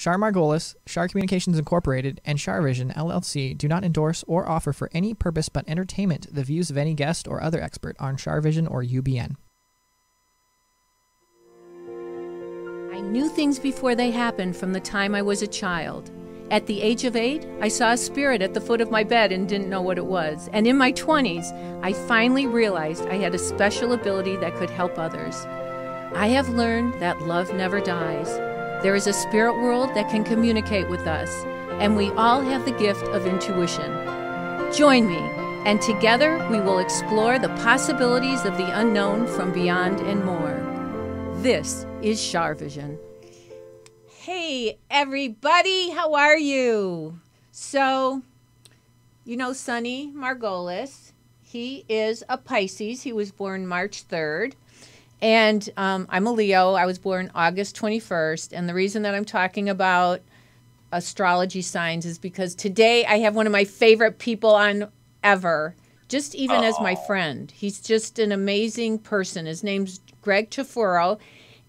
Char Margolis, Char Communications Incorporated, and Char Vision LLC do not endorse or offer for any purpose but entertainment the views of any guest or other expert on Char Vision or UBN. I knew things before they happened from the time I was a child. At the age of eight, I saw a spirit at the foot of my bed and didn't know what it was. And in my 20s, I finally realized I had a special ability that could help others. I have learned that love never dies. There is a spirit world that can communicate with us, and we all have the gift of intuition. Join me, and together we will explore the possibilities of the unknown from beyond and more. This is Char Vision. Hey, everybody, how are you? So, you know Sonny Margolis. He is a Pisces. He was born March 3rd. And um, I'm a Leo. I was born August 21st. And the reason that I'm talking about astrology signs is because today I have one of my favorite people on ever, just even as my friend. He's just an amazing person. His name's Greg Tufaro.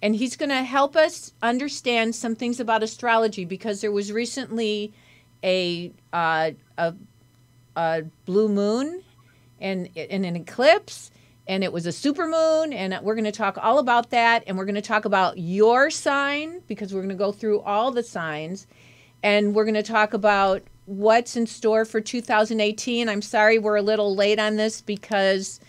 And he's going to help us understand some things about astrology because there was recently a, uh, a, a blue moon and, and an eclipse and it was a super moon and we're going to talk all about that and we're going to talk about your sign because we're going to go through all the signs and we're going to talk about what's in store for 2018 i'm sorry we're a little late on this because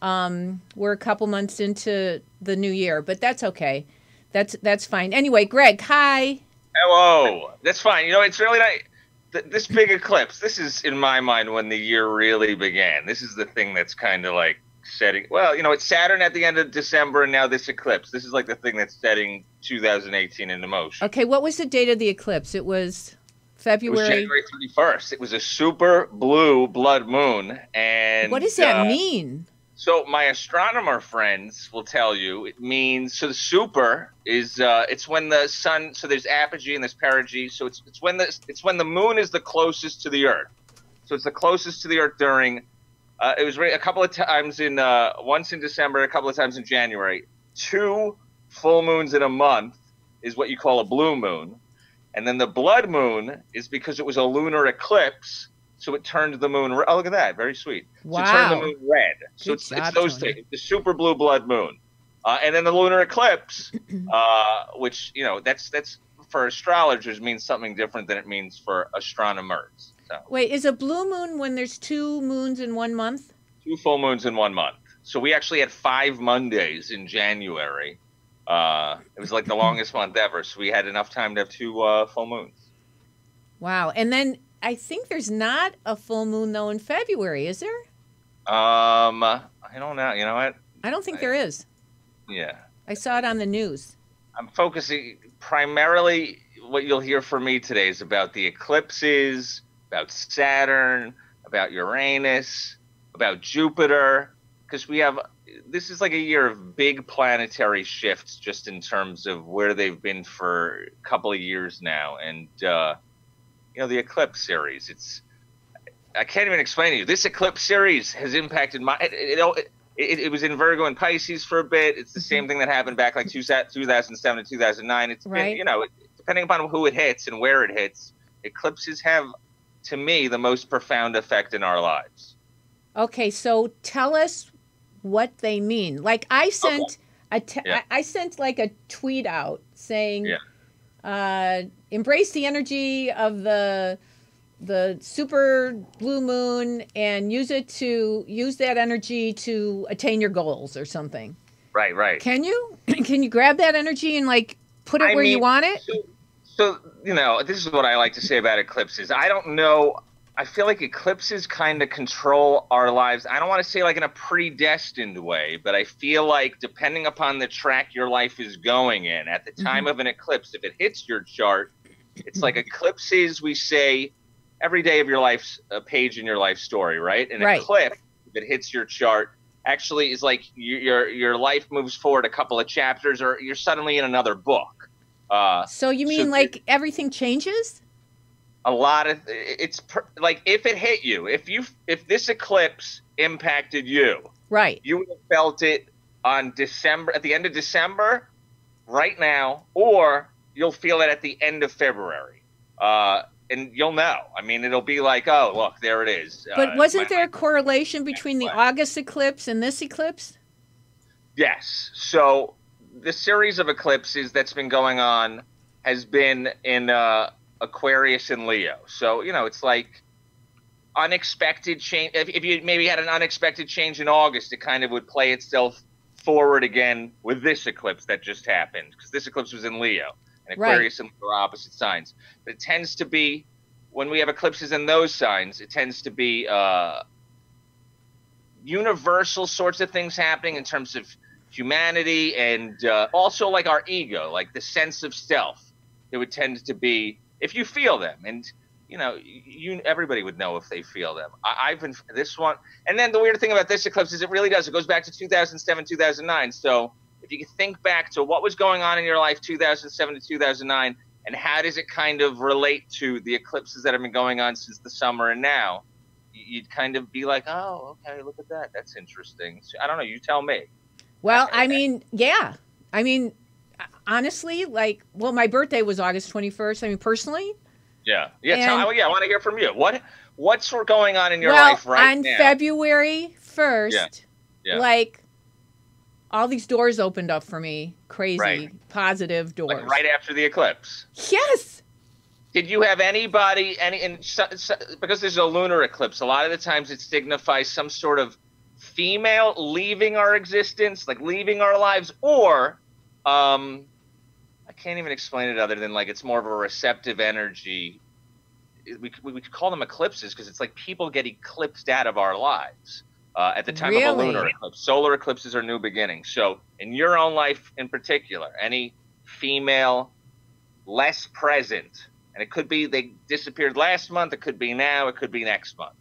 um, we're a couple months into the new year but that's okay that's that's fine anyway greg hi Hello. That's fine. You know, it's really th- this big eclipse. This is, in my mind, when the year really began. This is the thing that's kind of like setting. Well, you know, it's Saturn at the end of December, and now this eclipse. This is like the thing that's setting 2018 into motion. okay what was the date of the eclipse it was It was february January 31st. It was a super blue blood moon, and what does that uh, mean So my astronomer friends will tell you it means so the super is uh, it's when the sun so there's apogee and there's perigee so it's it's when the it's when the moon is the closest to the earth so it's the closest to the earth during uh, it was a couple of times in uh, once in December a couple of times in January two full moons in a month is what you call a blue moon and then the blood moon is because it was a lunar eclipse so it turned the moon re- oh look at that very sweet Wow. so it turned the moon red. So Good it's, job, it's those Tony. things. The super blue blood moon, uh, and then the lunar eclipse, uh, which you know that's that's for astrologers means something different than it means for astronomers. Wait, is a blue moon when there's two moons in one month? two full moons in one month. So we actually had five Mondays in January. Uh, it was like the longest month ever. So we had enough time to have two uh, full moons. Wow. And then I think there's not a full moon though in February, is there? Um, I don't know. You know what? I don't think I- there is. Yeah. I saw it on the news. I'm focusing primarily what you'll hear from me today is about the eclipses, about Saturn, about Uranus, about Jupiter, because we have this is like a year of big planetary shifts just in terms of where they've been for a couple of years now. And uh, you know, the eclipse series, it's I can't even explain to you. This eclipse series has impacted my it, it, it, it was in Virgo and Pisces for a bit. It's the same thing that happened back like two, 2007 to 2009. It's been, you know, depending upon who it hits and where it hits, eclipses have, to me, the most profound effect in our lives. Okay, so tell us what they mean. Like I sent a te- Yeah. I, sent like a tweet out saying Yeah. uh, embrace the energy of the the super blue moon and use it to use that energy to attain your goals or something. Right, right. Can you? Can you grab that energy and like put it I where you want it? So, so, you know, this is what I like to say about eclipses. I don't know. I feel like eclipses kind of control our lives. I don't want to say like in a predestined way, but I feel like depending upon the track your life is going in at the Mm-hmm. time of an eclipse, if it hits your chart, it's like eclipses, we say every day of your life's a page in your life story, right? An Right. eclipse, if it hits your chart, actually is like your your life moves forward a couple of chapters, or you're suddenly in another book. Uh, So you mean like everything changes? a lot of it's per, like if it hit you, if you if this eclipse impacted you, Right. you would have felt it on December at the end of December, right now, or you'll feel it at the end of February. Uh, and you'll know. I mean, it'll be like, oh, look, there it is. But Uh, wasn't there a correlation between the? August eclipse and this eclipse? Yes. So the series of eclipses that's been going on has been in uh, Aquarius and Leo. So you know, it's like unexpected change. If, if you maybe had an unexpected change in August, it kind of would play itself forward again with this eclipse that just happened because this eclipse was in Leo and Right. Aquarius and Leo are opposite signs. But it tends to be when we have eclipses in those signs, it tends to be uh, universal sorts of things happening in terms of humanity and uh, also like our ego, like the sense of self. It would tend to be if you feel them, and you know, you everybody would know if they feel them. I, I've been this one, and then the weird thing about this eclipse is it really does. It goes back to 2007, 2009. So if you can think back to what was going on in your life 2007 to 2009, and how does it kind of relate to the eclipses that have been going on since the summer and now, you'd kind of be like, oh, okay, look at that. That's interesting. So, I don't know. You tell me. Well, I mean, yeah. I mean, honestly, like, well, my birthday was August 21st. I mean, personally, Yeah, yeah, tell, oh, yeah. I want to hear from you. What what's sort of going on in your well, life right on now? February 1st, Yeah, yeah. like, all these doors opened up for me. Crazy, Right. positive doors. like right after the eclipse. Yes. Did you have anybody any and so, so, because there's a lunar eclipse? A lot of the times it signifies some sort of female leaving our existence, like leaving our lives, or um, I can't even explain it other than like it's more of a receptive energy. We we could call them eclipses because it's like people get eclipsed out of our lives uh, at the time of a lunar eclipse. Solar eclipses are new beginnings. So in your own life in particular, any female less present. And it could be they disappeared last month. It could be now. It could be next month.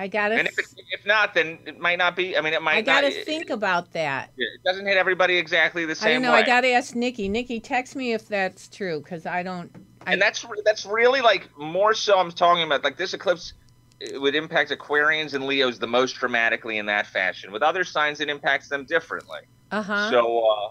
I gotta, And if, it, if not, then it might not be. I mean, it might I gotta not. think about that. It, it doesn't hit everybody exactly the same. I don't know. way. I gotta ask Nikki. Nikki, text me if that's true, because I don't. I, and that's that's really like more so. I'm talking about like this eclipse it would impact Aquarians and Leos the most dramatically in that fashion. With other signs, it impacts them differently. uh huh. So, uh,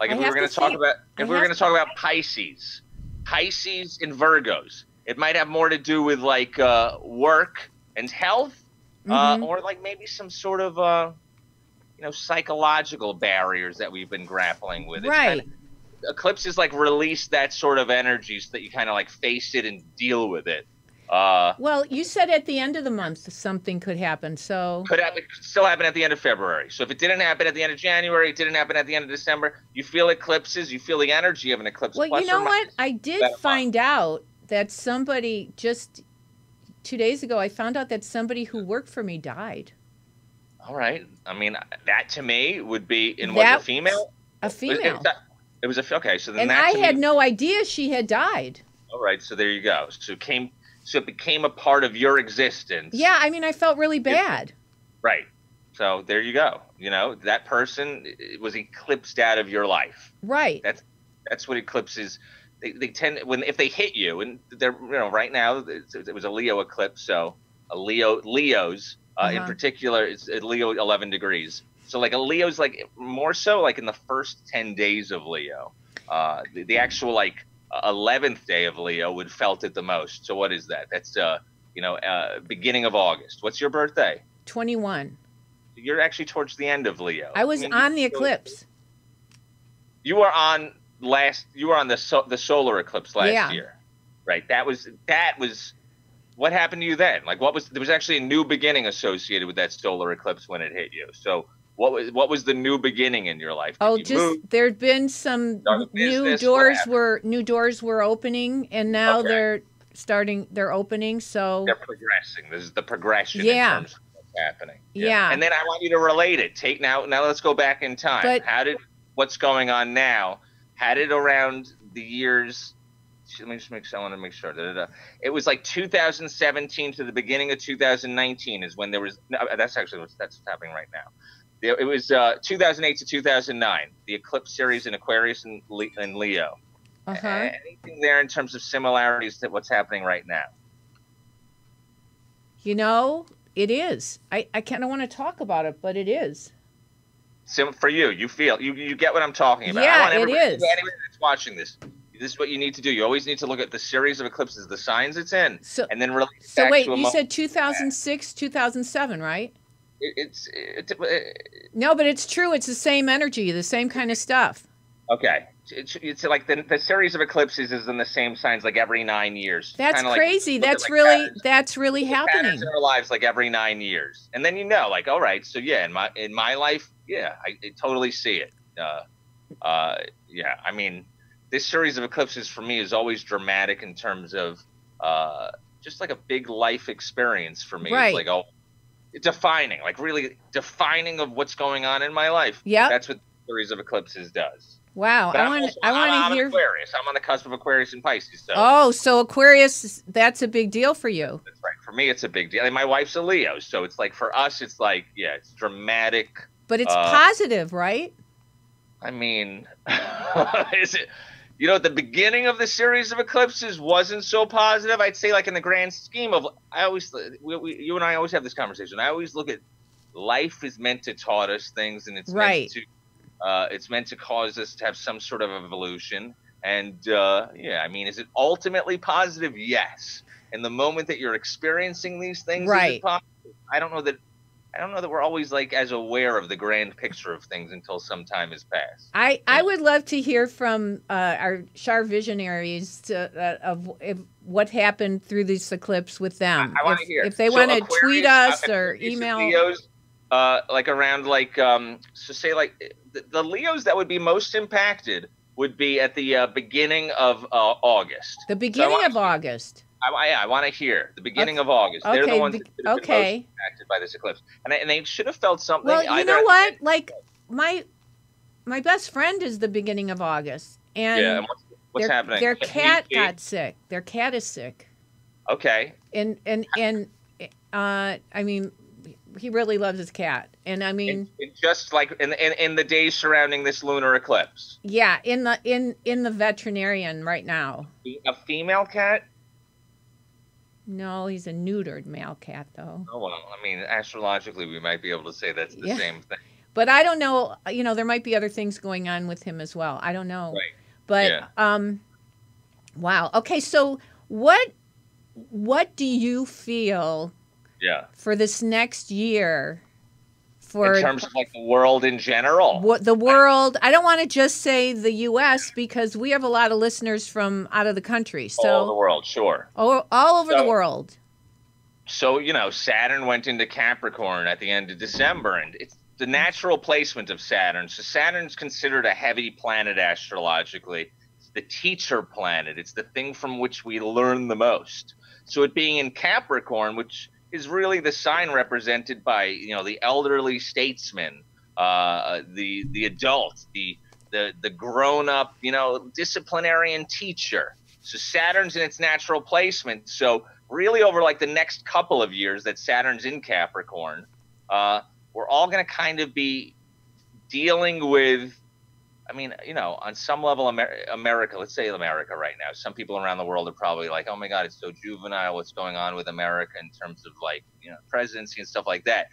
like I if we were going to talk about I if we were going to talk about Pisces, Pisces and Virgos, it might have more to do with like uh, work and health, uh, Mhm. or like maybe some sort of uh, you know psychological barriers that we've been grappling with. It's right. kinda- eclipses like release that sort of energy so that you kind of like face it and deal with it. Uh, Well, you said at the end of the month something could happen. So could happen, could still happen at the end of February. So if it didn't happen at the end of January, it didn't happen at the end of December. You feel eclipses, you feel the energy of an eclipse. Well, you know what? I did find out that somebody just two days ago. I found out that somebody who worked for me died. All right. I mean, that to me would be in what a female. A female. it, it was a okay. So then And I had me, no idea she had died. All right. So there you go. So it came. So it became a part of your existence. Yeah, I mean, I felt really bad. Right. So there you go. You know that person was eclipsed out of your life. Right. That's what eclipses. They, they tend when if they hit you and they're you know right now it was a Leo eclipse so a Leo Leos uh, in Uh-huh. particular it's Leo 11 degrees. So like a Leo's like more so like in the first 10 days of Leo. Uh, the, the actual like 11th day of Leo would felt it the most. So what is that? That's uh you know uh, beginning of August. What's your birthday? 21. you're actually towards the end of Leo. I was mean, on the eclipse. You were on last. You were on the so, the solar eclipse last Yeah. year, right? That was that was. What happened to you then? Like, what was there was actually a new beginning associated with that solar eclipse when it hit you. So, what was what was the new beginning in your life? Did Oh, you just there'd been some new doors were new doors were opening, and now Okay. they're starting. They're opening. So They're progressing. This is the progression Yeah. in terms of what's happening. Yeah. And then I want you to relate it. Take now. Now let's go back in time. But- how did what's going on now? How it around the years? Let me just make sure. I want to make sure. Da, da, da. It was like 2017 to the beginning of 2019 is when there was. No, that's actually what's that's what's happening right now. It was uh, 2008 to 2009, the eclipse series in Aquarius and, Le- and Leo. uh huh. Anything there in terms of similarities to what's happening right now? You know, it is. I I kind of want to talk about it, but it is. Sim for you. You feel you you get what I'm talking about. I Yeah, want it. Anyone that's watching this, this is what you need to do. You always need to look at the series of eclipses, the signs it's in, So, and then relate so wait, you said 2006, 2007, right? it, it's it, it, No, but it's true. It's the same energy, the same kind of stuff. okay. It's, it's like the, the series of eclipses is in the same signs like every nine years. That's Kinda crazy. at, That's like, really patterns. that's really Look happening. in our lives like every nine years, and then you know, like, all right, so yeah, in my in my life, yeah, I, I totally see it. Uh, uh, yeah, I mean, this series of eclipses for me is always dramatic in terms of uh, just like a big life experience for me. Right. It's like oh, defining, like really defining of what's going on in my life. Yeah, That's what the series of eclipses does. Wow. But I want I want to hear. Aquarius. I'm on the cusp of Aquarius and Pisces, so. Oh, so Aquarius, that's a big deal for you. That's right. For me, it's a big deal. And my wife's a Leo, so it's like for us, it's like yeah, it's dramatic. But it's Uh, positive, right? I mean, is it? You know, the beginning of the series of eclipses wasn't so positive. I'd say, like in the grand scheme of, I always, we, we, you and I always have this conversation. I always look at life is meant to taught us things, and it's Right. meant to, uh, it's meant to cause us to have some sort of evolution. And uh, yeah, I mean, is it ultimately positive? Yes. And the moment that you're experiencing these things, is it Right. positive? I don't know that. I don't know that we're always like as aware of the grand picture of things until some time has passed. I, I would love to hear from uh, our Char visionaries to, uh, of if, what happened through this eclipse with them. I, want to if, hear. if they So want to tweet us or email. Leos, uh, like around like um, so say like the, the Leos that would be most impacted would be at the uh, beginning of uh, August. The beginning wanna of August. I, I, I want to hear the beginning of August. They're Okay, the ones that should have been okay. most impacted by this eclipse, and, they- and they should have felt something. Well, you know what? Like my my best friend is the beginning of August, and yeah. And what's, what's their, happening? their cat got sick. Their cat is sick, Okay. and and and uh, I mean, he really loves his cat, and I mean, just like in, in in the days surrounding this lunar eclipse, yeah, in the in in the veterinarian right now. a female cat. No, he's a neutered male cat though. Oh well, I mean, astrologically, we might be able to say that's the Yeah. same thing. But I don't know. You know, there might be other things going on with him as well. I don't know. Right. But Yeah. um, wow. Okay, so what what do you feel Yeah. for this next year? For in terms of like the world in general. what the world? I don't want to just say the U.S. because we have a lot of listeners from out of the country. So all the world, sure. all, all over the world. So you know, Saturn went into Capricorn at the end of December, and it's the natural placement of Saturn. So Saturn's considered a heavy planet astrologically. It's the teacher planet. It's the thing from which we learn the most. So it being in Capricorn, which is really the sign represented by you know the elderly statesman, uh, the the adult, the the the grown up, you know, disciplinarian teacher. So Saturn's in its natural placement. So really, over like the next couple of years that Saturn's in Capricorn, uh, we're all going to kind of be dealing with. I mean, you know, on some level, Amer- America, let's say America right now, some people around the world are probably like, oh my God, it's so juvenile. What's going on with America in terms of like, you know, presidency and stuff like that.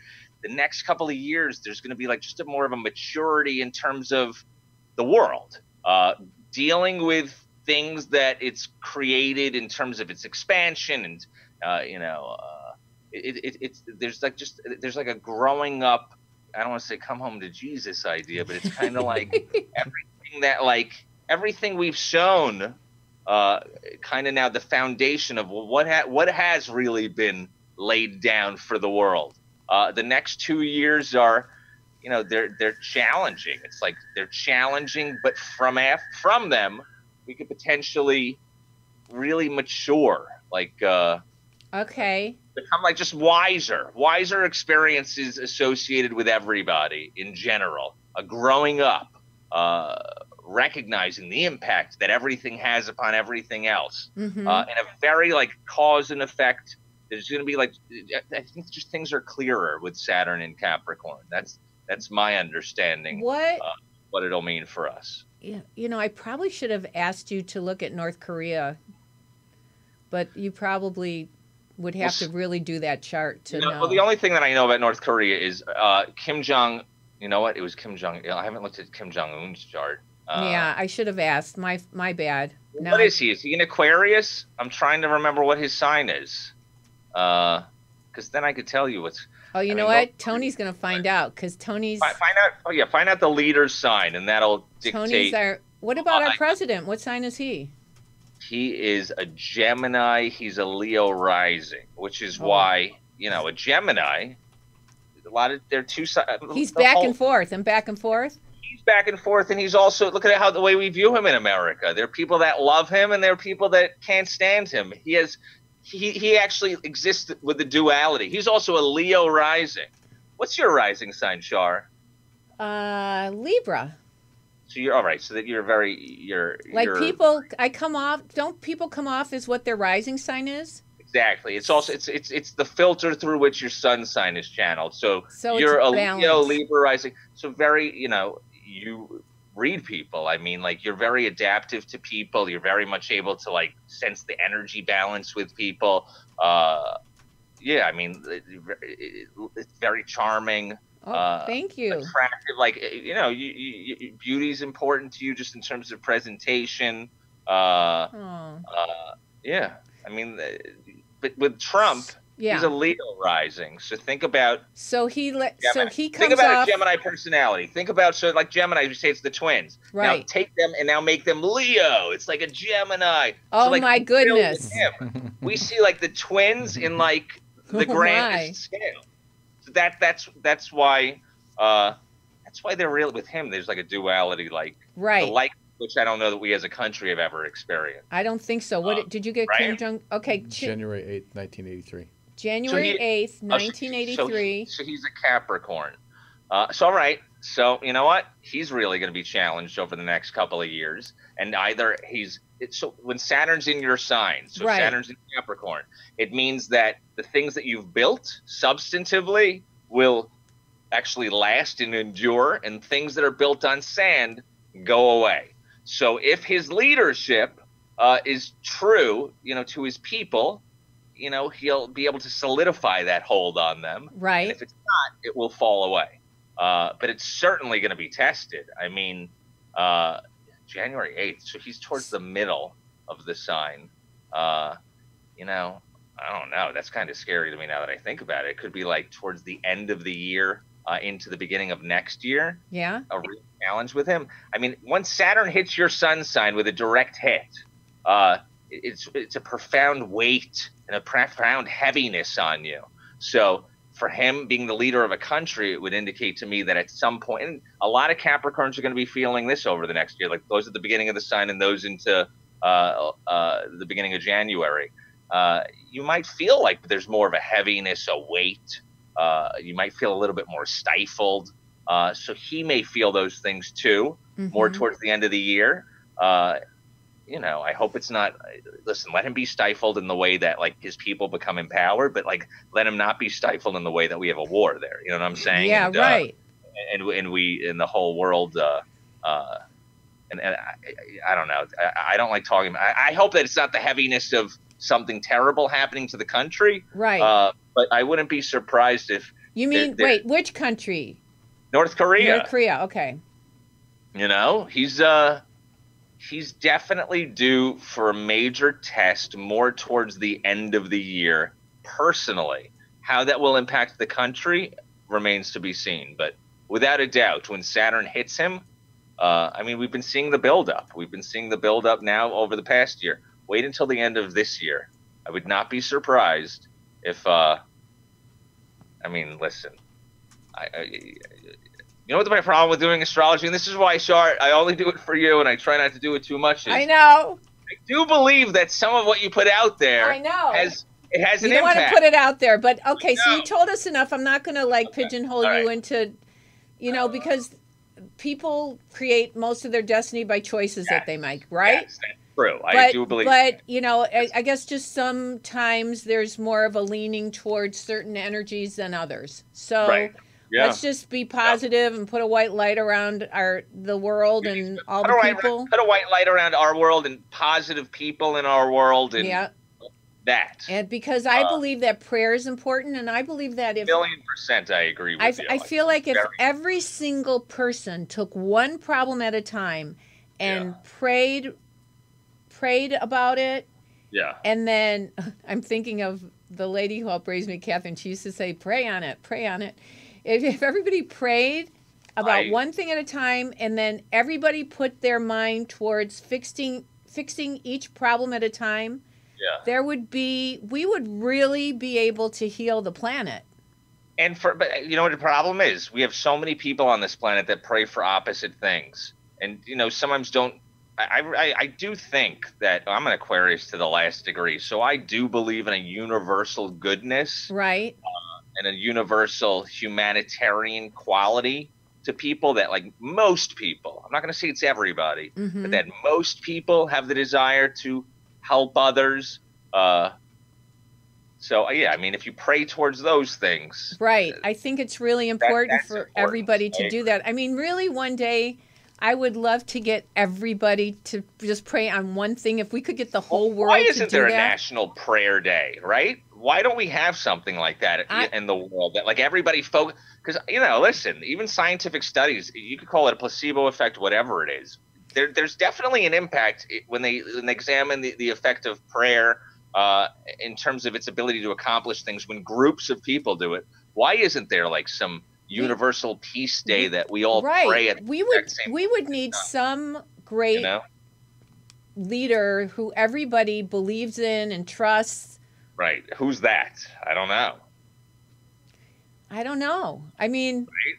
The next couple of years, there's going to be like just a more of a maturity in terms of the world, uh, dealing with things that it's created in terms of its expansion and, uh, you know, uh, it, it, it's there's like just there's like a growing up I don't want to say come home to Jesus idea, but it's kind of like everything that like everything we've shown, uh, kind of now the foundation of what ha- what has really been laid down for the world. Uh, the next two years are, you know, they're they're challenging. It's like they're challenging, but from af- from them, we could potentially really mature, like uh, Okay. Become like just wiser, wiser experiences associated with everybody in general. A growing up, uh, recognizing the impact that everything has upon everything else, hmm uh, in a very like cause and effect. There's going to be like, I think just things are clearer with Saturn in Capricorn. That's that's my understanding what? what it'll mean for us. Yeah, you know, I probably should have asked you to look at North Korea, but you probably would have Well, to really do that chart to You know, know. Well, the only thing that I know about North Korea is uh, Kim Jong You know what? It was Kim Jong. I haven't looked at Kim Jong Un's chart. Uh, yeah, I should have asked. My my bad. Now What is he? Is he an Aquarius? I'm trying to remember what his sign is. Uh, because then I could tell you what's. Oh, you I know mean, what? Tony's gonna find out because Tony's Find out. Oh yeah, find out the leader's sign, and that'll dictate. Tony's our. What about I- our president? What sign is he? He is a Gemini. He's a Leo rising, which is Oh. why you know a Gemini. A lot of they're two sides. He's back and forth and back and forth. He's back and forth, and he's also look at how the way we view him in America. There are people that love him, and there are people that can't stand him. He has. He, he actually exists with the duality. He's also a Leo rising. What's your rising sign, Char? Uh, Libra. So you're all right. So that you're very you're Like you're, people, I come off. Don't people come off as what their rising sign is? exactly. It's also it's it's it's the filter through which your sun sign is channeled. So, So you're a balance. Leo Libra rising. So very you know you read people. I mean, like you're very adaptive to people. You're very much able to like sense the energy balance with people. Uh, yeah, I mean, it- it- it's very charming. Oh, Uh, thank you. attractive. Like you know, you, you, you, beauty is important to you just in terms of presentation. Uh, Oh, uh, yeah, I mean, uh, but with Trump, yeah. he's a Leo rising. So think about so he let. So he comes think about off. a Gemini personality. Think about so like Gemini. We say it's the twins. Now Right. take them and now make them Leo. It's like a Gemini. Oh so, like, my we feel with goodness. we see like the twins in like the Oh, grandest scale. So that that's that's why uh that's why they're real with him. There's like a duality, like Right. the like which I don't know that we as a country have ever experienced. I don't think so. What Uh, did you get? Kim? Jong. Okay. January 8th, 1983. January So he- eighth, Oh, so- nineteen eighty-three. So, so he's a Capricorn. Uh, so all right. So you know what? He's really going to be challenged over the next couple of years, and either he's it's, so when Saturn's in your sign, so Right. Saturn's in Capricorn, it means that the things that you've built substantively will actually last and endure, and things that are built on sand go away. So if his leadership uh, is true, you know, to his people, you know, he'll be able to solidify that hold on them. And Right. if it's not, it will fall away. Uh, but it's certainly going to be tested. I mean, uh, January 8th, so he's towards the middle of the sign. Uh, you know, I don't know. That's kind of scary to me now that I think about it. It could be like towards the end of the year uh, into the beginning of next year Yeah. a real challenge with him. I mean, once Saturn hits your sun sign with a direct hit, uh, it's it's a profound weight and a profound heaviness on you. So for him being the leader of a country, it would indicate to me that at some point, and a lot of Capricorns are going to be feeling this over the next year, like those at the beginning of the sign and those into uh, uh, the beginning of January. Uh, you might feel like there's more of a heaviness, a weight. Uh, you might feel a little bit more stifled. Uh, so he may feel those things too, more Mhm. towards the end of the year. Uh, you know, I hope it's not. Listen, let him be stifled in the way that like his people become empowered, but like let him not be stifled in the way that we have a war there. You know what I'm saying? Yeah. And, uh, right. and and we in the whole world. Uh, uh, and, and I, I don't know. I, I don't like talking. I, I hope that it's not the heaviness of something terrible happening to the country. right. Uh, but I wouldn't be surprised if you they're- mean they're- wait? Which country? North Korea. North Korea. Okay. You know, he's uh he's definitely due for a major test more towards the end of the year. Personally, how that will impact the country remains to be seen. But without a doubt, when Saturn hits him, uh, I mean, we've been seeing the buildup. We've been seeing the buildup now over the past year. Wait until the end of this year. I would not be surprised if. Uh, I mean, listen. I, I, you know what my problem with doing astrology, and this is why, Char, I only do it for you, and I try not to do it too much. Is I know. I do believe that some of what you put out there I know. has it has you an don't want to put it out there, but okay. So you told us enough. I'm not going to like Okay. pigeonhole All you into, you know, because people create most of their destiny by choices that they make, right? Yes, that's true. I but, do believe. but you know, I, I guess just sometimes there's more of a leaning towards certain energies than others. So Right. Yeah. let's just be positive and put a white light around our the world and all put, the white, people. put a white light around our world and positive people in our world, and Yeah, that. And because I Uh, believe that prayer is important, and I believe that if million percent, I agree with I, you. I feel like if very- every single person took one problem at a time and Yeah. prayed prayed about it yeah, and then I'm thinking of the lady who helped raise me, Catherine. She used to say, "Pray on it, pray on it." If, if everybody prayed about one thing at a time, and then everybody put their mind towards fixing fixing each problem at a time, yeah. there would be we would really be able to heal the planet. And for but uh, you know what the problem is? We have so many people on this planet that pray for opposite things, and you know sometimes don't. I I, I do think that I'm an Aquarius to the last degree, so I do believe in a universal goodness Right? Uh, and a universal humanitarian quality to people that like most people. I'm not going to say it's everybody, Mhm. but that most people have the desire to help others. Uh, so yeah, I mean, if you pray towards those things, Right. I think it's really important that's for important. everybody to do that. I mean, really, one day, I would love to get everybody to just pray on one thing. If we could get the whole world Why to isn't there a national prayer day, right? Why don't we have something like that I- in the world that like everybody focus? Because you know, listen, even scientific studies, you could call it a placebo effect, whatever it is. There, there's definitely an impact when they when they examine the, the effect of prayer uh, in terms of its ability to accomplish things when groups of people do it. Why isn't there like some universal peace day that we all right. pray at? we would we would need some great You know, leader who everybody believes in and trusts. Right? Who's that? I don't know. I don't know. I mean, Right.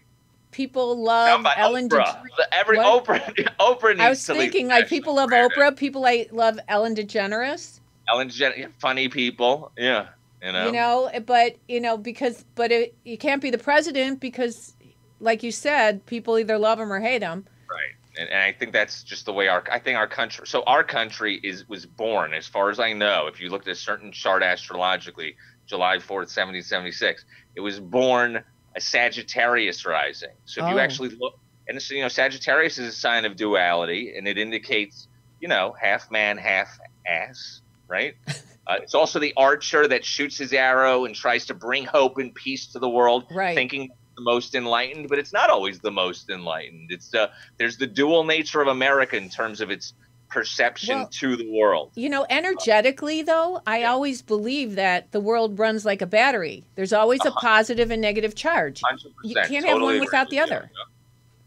people love Ellen. Oprah? DeGeneres. Every What? Oprah, Oprah needs I was thinking like people love day. Oprah. People like love Ellen DeGeneres. Ellen DeGeneres, funny people. Yeah, you know. you know but you know because but it, you can't be the president because like you said people either love him or hate him Right. And, and I think that's just the way our I think our country. So our country is was born, as far as I know, if you looked at a certain chart astrologically, July fourth, seventeen seventy six, it was born a Sagittarius rising. So if you Oh. actually look, and so, you know, Sagittarius is a sign of duality, and it indicates, you know, half man, half ass, right? Uh, it's also the archer that shoots his arrow and tries to bring hope and peace to the world, Right. thinking the most enlightened, but it's not always the most enlightened. It's uh, there's the dual nature of America in terms of its perception Well- to the world. you know energetically though i always believe that the world runs like a battery there's always a positive and negative charge you can't have one without the other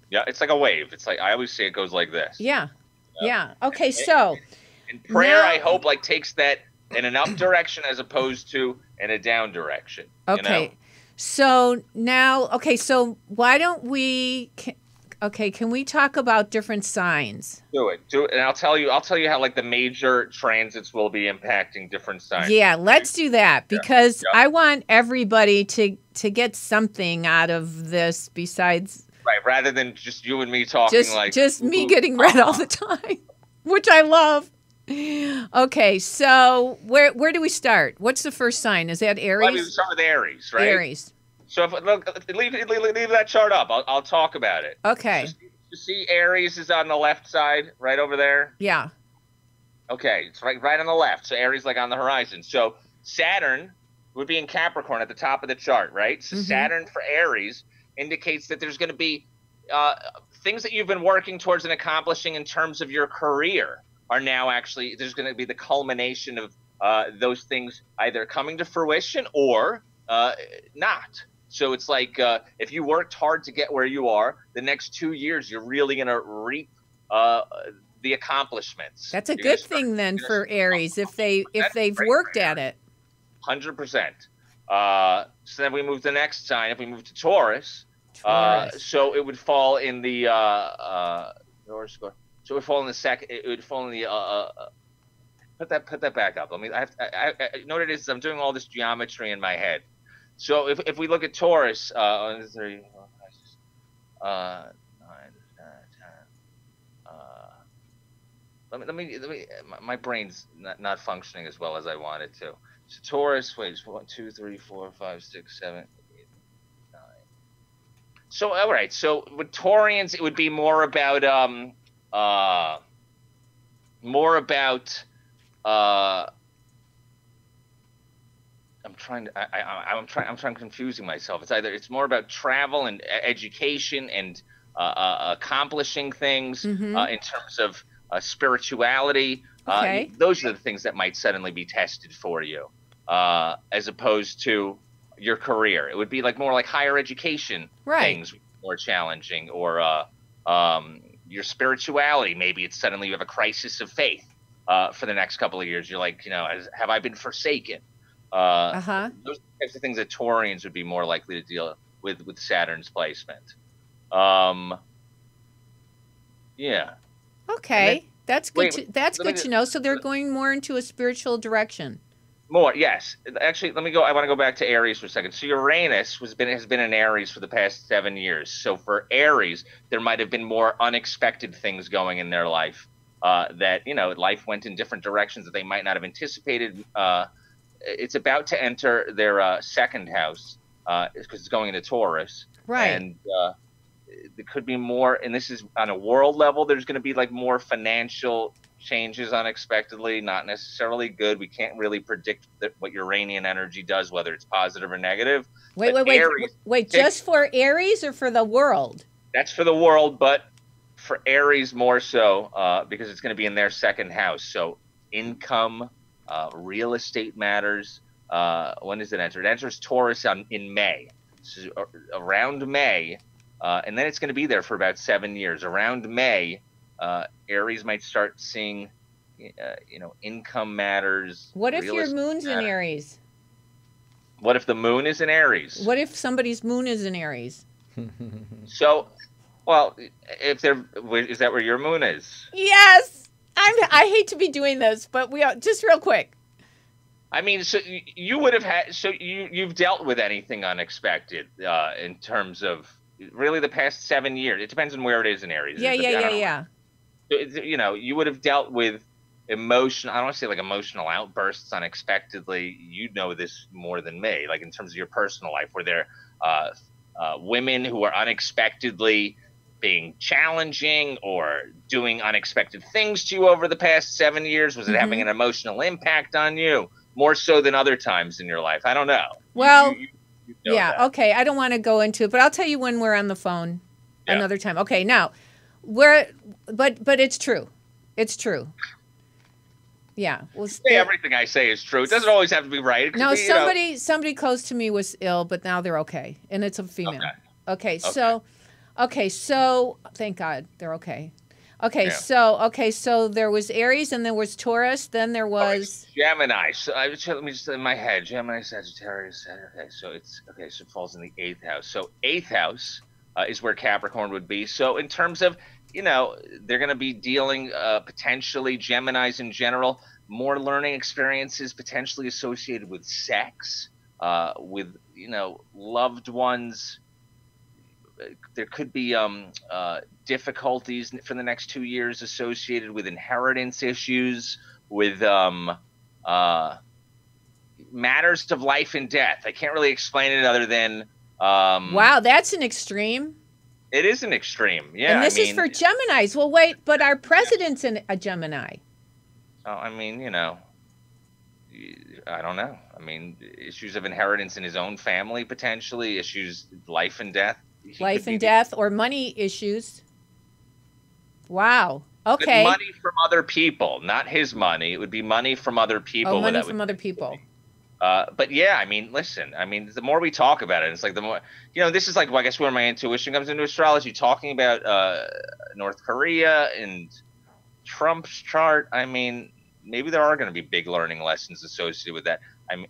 Yeah, it's like a wave. It's like I always say it goes like this. yeah yeah okay so And prayer, Now- I hope, like takes that in an up direction as opposed to in a down direction. you know? So now okay so why don't we okay can we talk about different signs Do it. Do it. And I'll tell you I'll tell you how like the major transits will be impacting different signs. Yeah, let's do that because yeah. I want everybody to to get something out of this besides Right. Rather than just you and me talking just like just me getting read ah. all the time, which I love. Okay, so where where do we start? What's the first sign? Is that Well, I mean, we Aries? start with Aries, right? Aries. So if look, leave, leave, leave that chart up. I'll, I'll talk about it. Okay. You see, Aries is on the left side, right over there. Yeah. Okay, it's right, right on the left. So Aries like on the horizon. So Saturn would be in Capricorn at the top of the chart, right? So Mhm. Saturn for Aries indicates that there's going to be uh, things that you've been working towards and accomplishing in terms of your career are now actually there's going to be the culmination of uh, those things either coming to fruition or uh, not. So it's like uh, if you worked hard to get where you are, the next two years you're really going to reap uh, the accomplishments. That's a You're good start- thing then for Aries if they if they've worked at it. Hundred percent. Uh, so then we move to the next sign. If we move to Taurus, uh, Taurus. so it would fall in the uh, uh, Taurus score. So it would fall in the second. It would fall in the. Uh, uh, uh, put that put that back up. Let me. I, have, I, I, I you know what it is. I'm doing all this geometry in my head. So if, if we look at Taurus, uh, five, six, uh, nine, uh, let me let me let me. My, brain's not, not functioning as well as I want it to. So Taurus, wait, one, two, three, four, five, six, seven, eight, nine. So all right, so with Taurians, it would be more about um uh more about uh I'm trying to. I, I, I'm trying. I'm trying confusing myself. It's either it's more about travel and education and uh, uh, accomplishing things Mhm. uh, in terms of uh, spirituality. Okay. Uh, those are the things that might suddenly be tested for you, uh, as opposed to your career. It would be like more like higher education Right. things more challenging, or uh, um, your spirituality. Maybe it's suddenly you have a crisis of faith uh, for the next couple of years. You're like, you know, has, have I been forsaken? Uh, Uh huh. those types of things that Taurians would be more likely to deal with with Saturn's placement. Um, yeah, Okay, that's good. wait, to, that's good to know. So they're going more into a spiritual direction. More. Yes, actually, let me go. I want to go back to Aries for a second. So Uranus was been has been in Aries for the past seven years. So for Aries, there might have been more unexpected things going in their life. Uh, that you know, life went in different directions that they might not have anticipated. Uh, it's about to enter their uh, second house because it's going into Taurus. Right. And uh, there could be more, and this is on a world level, there's going to be like more financial changes unexpectedly, not necessarily good. We can't really predict that what Uranian energy does, whether it's positive or negative. wait, but wait, wait, Aries wait. Just for Aries or for the world? That's for the world, but for Aries more so uh, because it's going to be in their second house. So income, uh, real estate matters. Uh, when does it enter? It enters Taurus on, in May. So uh, around May, uh, and then it's going to be there for about seven years. Around May, uh, Aries might start seeing, uh, you know, income matters. What if your estate moon's in. Aries? What if the moon is in Aries? What if somebody's moon is in Aries? So, well, if they're, is that where your moon is? Yes. I'm. I hate to be doing this, but we are, just real quick. I mean, so you would have had, so you you've dealt with anything unexpected uh, in terms of really the past seven years. It depends on where it is in Aries. Yeah, yeah, yeah, know. yeah. You know, you would have dealt with emotion. I don't want to say like emotional outbursts unexpectedly. You know this more than me. Like in terms of your personal life, where there uh, uh, women who are unexpectedly being challenging or doing unexpected things to you over the past seven years? Was it Mhm. having an emotional impact on you more so than other times in your life? I don't know. Well, you- you- you know yeah. that. Okay. I don't want to go into it, but I'll tell you when we're on the phone Yeah. another time. Okay. Now, we're but but it's true. It's true. Yeah. Well, Say everything I say is true. It doesn't always have to be right. No, be, you know- somebody somebody close to me was ill, but now they're okay, and it's a female. Okay, so, okay, so thank God they're okay. Okay, Yeah. so okay, so there was Aries, and there was Taurus, then there Oh, was it's Gemini. So I so let me just in my head. Gemini, Sagittarius. Okay, so it's okay. So it falls in the eighth house. So eighth house uh, is where Capricorn would be. So in terms of you know they're going to be dealing uh, potentially Gemini's in general more learning experiences potentially associated with sex, uh, with you know loved ones. There could be um, uh, difficulties for the next two years associated with inheritance issues, with um, uh, matters of life and death. I can't really explain it other than um, wow, that's an extreme. It is an extreme, yeah. and this I is for Gemini's. Well, wait, but our president's in a Gemini. oh, I mean, you know, I don't know. I mean, issues of inheritance in his own family potentially, issues life and death. He Life and death or money issues. Wow. but Okay. money from other people, not his money. It would be money from other oh, people. oh, money from other people. Uh, but yeah, I mean, listen, I mean, the more we talk about it, it's like the more, you know, this is like, well, I guess where my intuition comes into astrology, talking about uh, North Korea and Trump's chart. I mean, maybe there are going to be big learning lessons associated with that. I mean,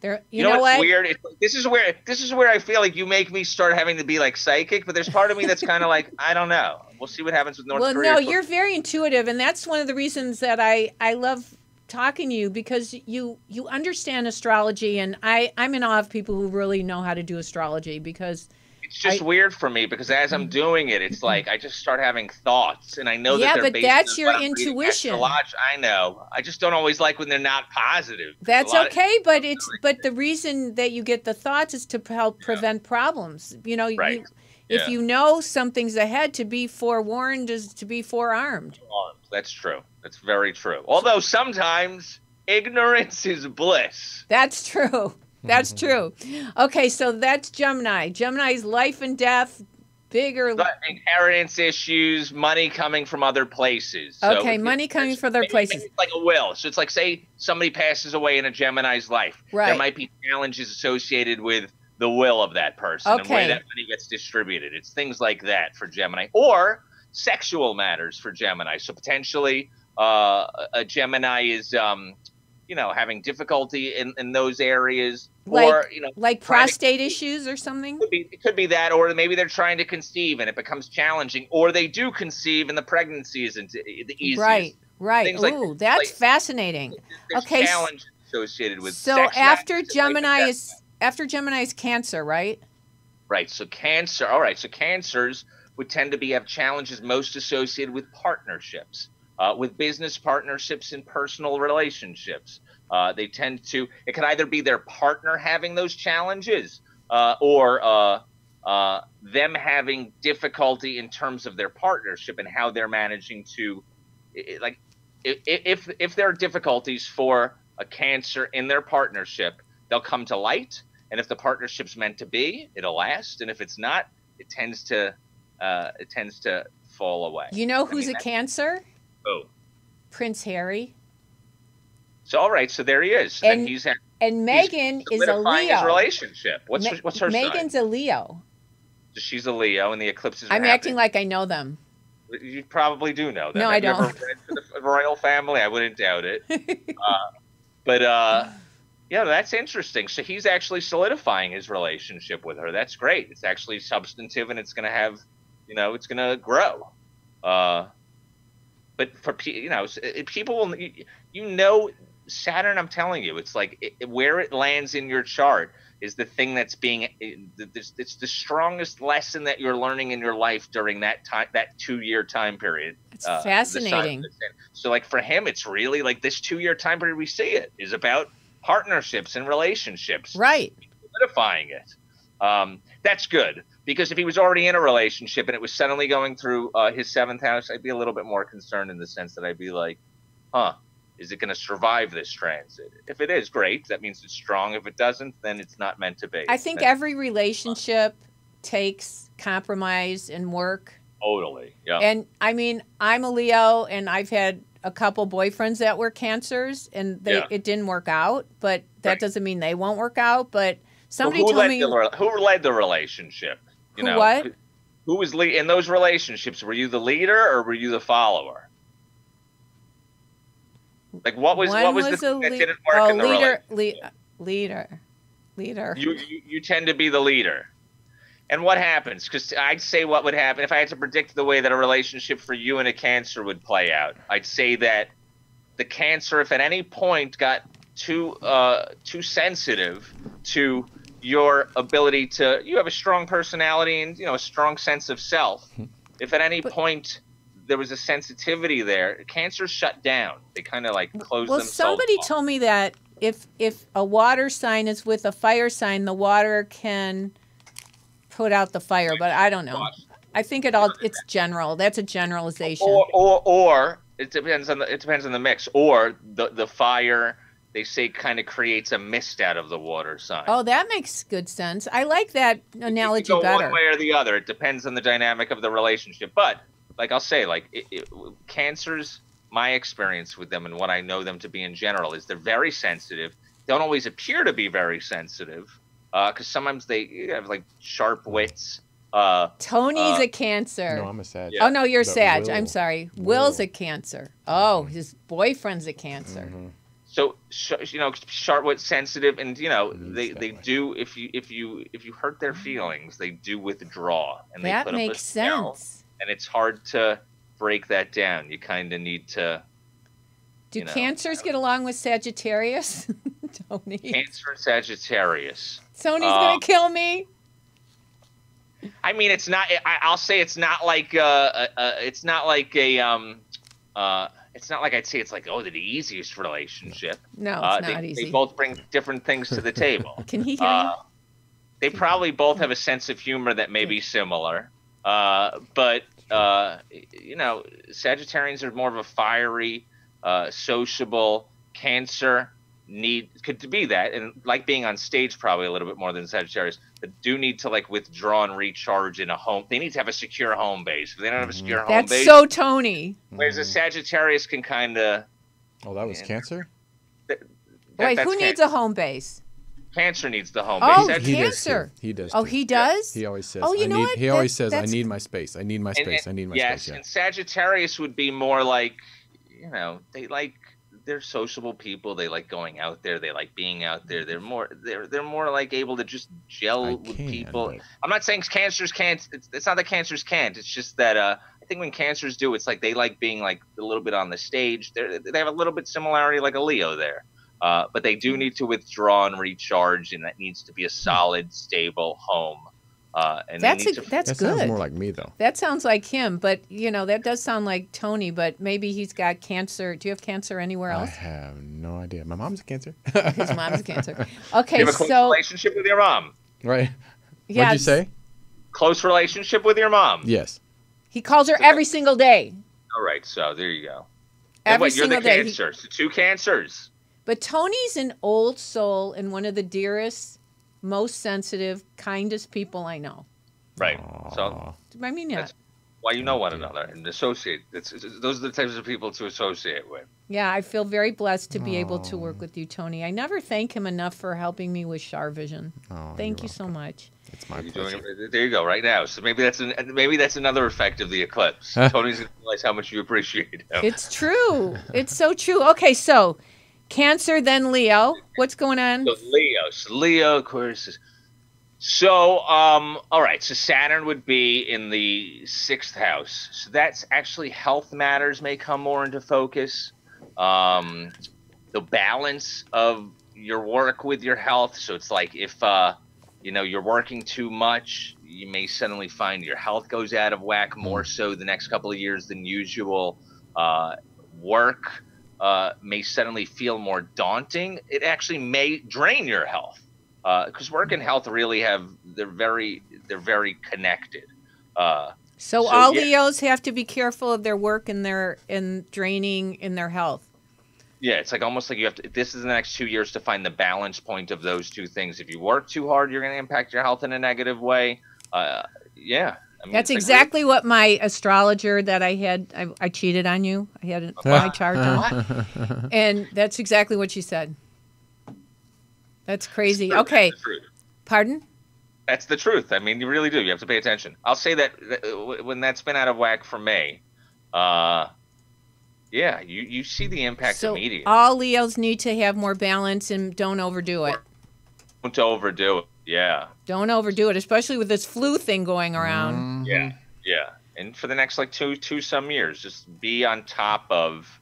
There, you, you, know, know, what's what? weird? It's this is where this is where I feel like you make me start having to be like psychic, but there's part of me that's kind of like, I don't know. We'll see what happens with North well, Korea. no, you're very intuitive, and that's one of the reasons that I I love talking to you because you you understand astrology, and I I'm in awe of people who really know how to do astrology because It's just I- weird for me because as I'm mm-hmm. doing it, it's like I just start having thoughts, and I know Yeah, that they're but based that's your what I'm reading intuition. I know. I just don't always like when they're not positive. that's lot of- okay. But it's but the reason that you get the thoughts is to help prevent problems. You know, Right. you, if you know something's ahead, to be forewarned is to be forearmed. That's true. That's very true. Although sometimes ignorance is bliss. That's true. That's true. Okay, so that's Gemini. Gemini's life and death, bigger. But inheritance issues, money coming from other places. So Okay, money coming from other maybe- places. it's like a will. So it's like say somebody passes away in a Gemini's life. Right. There might be challenges associated with the will of that person and Okay. where that money gets distributed. It's things like that for Gemini. Or sexual matters for Gemini. So potentially uh, a Gemini is um, you know, having difficulty in, in those areas. Like- or, you know, like trying to- prostate issues or something? could be, it could be that, or maybe they're trying to conceive and it becomes challenging, or they do conceive and the pregnancy isn't the easiest. Right, right. Things like- Ooh, that's like- fascinating. Okay, challenges associated with So after like Gemini is after Gemini is Cancer, right? right. So cancer. All right. So cancers would tend to be have challenges most associated with partnerships, uh, with business partnerships and personal relationships. Uh, they tend to. It can either be their partner having those challenges, uh, or uh, uh, them having difficulty in terms of their partnership and how they're managing to, like, if if there are difficulties for a cancer in their partnership, they'll come to light. And if the partnership's meant to be, it'll last. And if it's not, it tends to uh, it tends to fall away. You know I who's mean, a Cancer? Oh, Prince Harry. so all right. So there he is. So And he's, And he's Meghan is a solidifying his Leo. relationship. What's what's her sign? Meghan's a Leo. She's a Leo, and the eclipses. I'm happening. acting like I know them. You probably do know them. No, I Have ever don't. the royal family? I wouldn't doubt it. uh, but uh, yeah, that's interesting. So he's actually solidifying his relationship with her. That's great. It's actually substantive, and it's going to have, you know, it's going to grow. Uh, but for pe- you know, it- people will, you, you know, Saturn. I'm telling you, it's like it, where it lands in your chart is the thing that's being it's, it's the strongest lesson that you're learning in your life during that time that two year time period It's uh, fascinating. so like for him it's really like this two year time period we see it is about partnerships and relationships Right. solidifying it um, that's good because if he was already in a relationship and it was suddenly going through uh, his seventh house i'd be a little bit more concerned in the sense that i'd be like huh is it going to survive this transit if it is great that means it's strong if it doesn't then it's not meant to be I think Then- every relationship takes compromise and work. totally yeah And I mean, I'm a Leo and I've had a couple boyfriends that were cancers and they Yeah. it didn't work out, but that Right. doesn't mean they won't work out, but So somebody who told me the, who led the relationship? You know, what? Who, was lead in those relationships? Were you the leader or were you the follower? Like what was one what was, was the thing that didn't work oh, in the leader, relationship? le- leader, leader. You, you you tend to be the leader. And what happens? Because I'd say what would happen if I had to predict the way that a relationship for you and a cancer would play out. I'd say that the cancer, if at any point got too uh, too sensitive to your ability to, you have a strong personality and you know a strong sense of self. Hmm. If at any But- point there was a sensitivity there, cancer shut down. They kind of like closed well, themselves. somebody off. told me that if if a water sign is with a fire sign, the water can put out the fire, but I don't know. I think it all it's general. That's a generalization. or, or or it depends on the it depends on the mix or the the fire they say kind of creates a mist out of the water sign Oh, that makes good sense. I like that It could analogy go better. one way or the other it depends on the dynamic of the relationship but like i'll say like it, it, cancers my experience with them and what i know them to be in general is they're very sensitive don't always appear to be very sensitive because sometimes they have like sharp wits uh, Tony's Uh, a cancer. No, I'm a sad. Yeah. Oh no, you're But Sag. Will- I'm sorry. Will's a cancer. Oh, his boyfriend's a cancer. Mhm. So you know sharp wit sensitive and you know they they do if you if you if you hurt their feelings they do withdraw and they That put up a makes spell, sense. and it's hard to break that down you kind of need to Do you know, cancers get along with Sagittarius? Tony. cancer and sagittarius Tony's Uh, gonna kill me. i mean it's not I, i'll say it's not like uh, uh, uh it's not like a um uh it's not like i'd say it's like oh the easiest relationship. No, uh, it's not they, easy. they both bring different things to the table. Can he hear Uh, they probably both have a sense of humor that may be similar, uh, but uh, you know, Sagittarians are more of a fiery, uh, sociable, Cancer need could to be that, and like being on stage probably a little bit more than Sagittarius, but do need to like withdraw and recharge in a home. They need to have a secure home base. If they don't have a mm-hmm. secure home That's base, that's so Tony. whereas a mm-hmm. Sagittarius can kind of. Oh, that was Yeah. Cancer. Wait, who needs a home base? Cancer needs the home Oh, base. Sag- He does Cancer. too. He does. Oh, he does. He always says. Oh, you I know need, what? He always That- says, "I need my space. I need my space. and- I need my yes, space." Yeah. and Sagittarius would be more like, you know, they like they're sociable people. They like going out there. They like being out there. They're more they're they're more like able to just gel I with can, people. but- I'm not saying cancers can't. It's, it's not that cancers can't. It's just that uh, I think when cancers do, it's like they like being like a little bit on the stage. They they have a little bit similarity like a Leo there. Uh, but they Hmm. do need to withdraw and recharge, and that needs to be a solid, stable home. Uh, and That's they a, to that's that good. sounds more like me though. that sounds like him, but you know that does sound like Tony. But maybe he's got cancer. Do you have cancer anywhere else? I have no idea. My mom's a Cancer. His mom's cancer. Okay, you have a close so relationship with your mom. right. yeah, What'd you say? Close relationship with your mom. Yes. he calls her every single day. All right, so there you go. And Every what, you're single the day. He- cancer. So two cancers. But Tony's an old soul and one of the dearest, most sensitive, kindest people I know. Right. So I mean, yeah, why you know one another and associate. It's, it's- those are the types of people to associate with. yeah. I feel very blessed to be able to work with you, Tony. I never thank him enough for helping me with Char Vision. Oh, Thank you're so much. It's my You're pleasure. doing there you go, right now. So maybe that's an, maybe that's another effect of the eclipse. Tony's gonna realize how much you appreciate him. It's true. It's so true. Okay, so Cancer, then Leo. What's going on? So Leo, so Leo, of course. So, um, all right. So Saturn would be in the sixth house. So that's actually health matters may come more into focus. Um, the balance of your work with your health. So it's like if uh, you know you're working too much, you may suddenly find your health goes out of whack more so the next couple of years than usual. Uh, work uh, may suddenly feel more daunting. It actually may drain your health because work and health really have they're very they're very connected. Uh, So, So, all yeah. Leos have to be careful of their work and their and draining in their health. yeah, it's like almost like you have to. This is the next two years to find the balance point of those two things. If you work too hard, you're going to impact your health in a negative way. Uh, yeah, I mean, That's exactly what my astrologer that I had. I, I cheated on you. I had it- my chart on, and that's exactly what she said. That's crazy. That's Okay, truth. pardon. That's the truth. I mean, you really do. You have to pay attention. I'll say that uh, when that's been out of whack for me, uh, yeah, you, you see the impact So immediately. all Leos need to have more balance and don't overdo it. Don't overdo it. Yeah, Don't overdo it, especially with this flu thing going around. yeah, yeah. And for the next like two two some years, just be on top of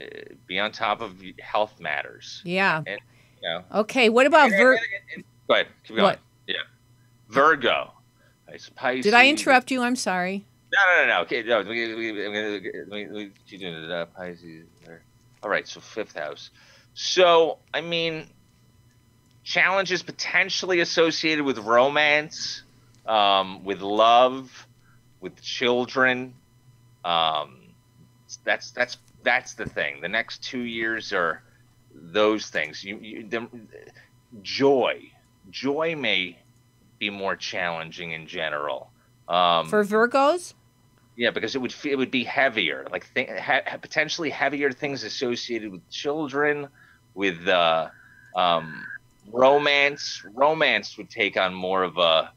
uh, be on top of health matters. Yeah. You know. Okay. What about And- Vir? and- and- Go ahead. Keep going. What? Yeah. Virgo. It's Pisces. Did I interrupt you? I'm sorry. No, no, no, no. Okay, no. We, we, we, we, we, we keep doing it. Pisces. All right, so fifth house. So, I mean, challenges potentially associated with romance, um, with love, with children. Um, that's that's that's the thing. The next two years are those things. You, you the, joy, joy may be more challenging in general. Um, For Virgos? yeah, because it would it would be heavier, like th- ha- potentially heavier things associated with children, with uh, um, romance. Romance would take on more of a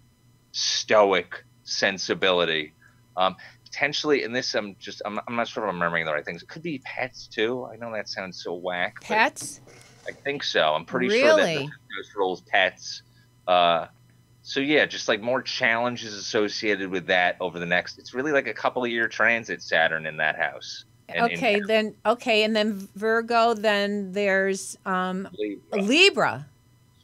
stoic sensibility. Um, potentially, in this, I'm just I'm, I'm not sure if I'm remembering the right things. It could be pets too. I know that sounds so whack. Pets? I think so. I'm pretty sure that Really? those roles pets. Uh, so yeah, just like more challenges associated with that over the next. It's really like a couple of year transit Saturn in that house. And in Okay, then okay, and then Virgo, then there's um Libra. Libra.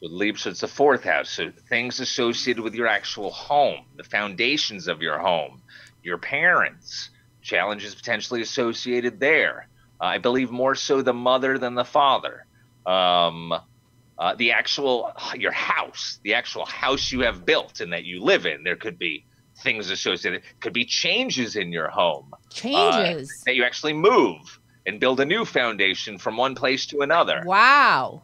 Libra, so it's the fourth house. So things associated with your actual home, the foundations of your home, your parents, challenges potentially associated there. Uh, I believe more so the mother than the father. Um, uh, the actual your house, the actual house you have built and that you live in. There could be things associated. Could be changes in your home Changes. that you actually move. and build a new foundation from one place to another. Wow.